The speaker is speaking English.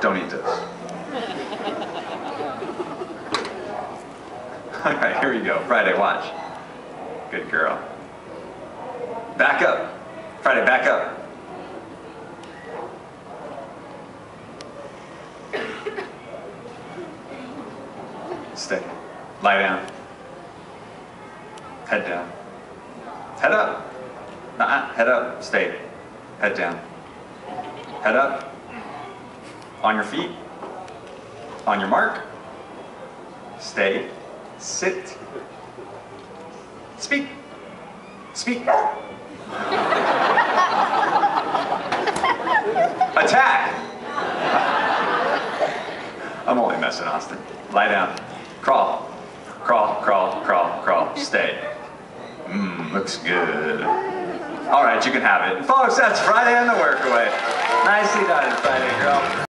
Don't eat this. All right, here we go. Friday, watch. Good girl. Back up. Friday, back up. Stay. Lie down. Head down. Head up. Uh-uh. Head up. Stay. Head down. Head up. On your feet. On your mark. Stay. Sit. Speak. Speak. Attack. I'm only messing, Austin. Lie down. Crawl. Crawl, crawl, crawl, crawl. Stay. Mmm, looks good. All right, you can have it. Folks, that's Friday on the Workaway. Nicely done, Friday girl.